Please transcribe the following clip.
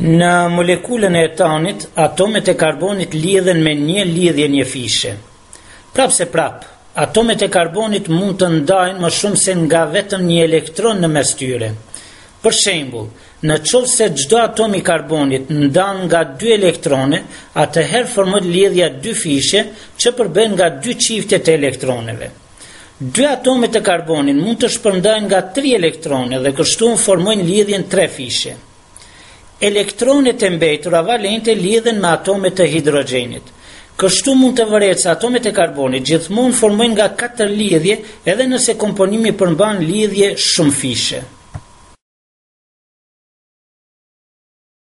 Në molekulën e etanit, atomet e karbonit lidhen me një lidhje njëfishe. Prapëseprap, atomet e karbonit mund të ndajnë më shumë se nga vetëm një elektron në mes tyre. Për shembull, në qoftë se çdo atom i karbonit ndan nga dy elektrone, atëherë formohet lidhja dyfishe që përbëhet nga dy çifte të elektroneve. Dy atomet e karbonit mund të shpërndajnë nga tri elektrone dhe kështu formojnë lidhjen trefishe. Elektronet e mbetura valente lidhen me atomet e hidrogjenit. Kështu mund të vërehet se atomet e karbonit gjithmonë formojnë nga katër lidhje edhe nëse komponimi përmban lidhje shumëfishe.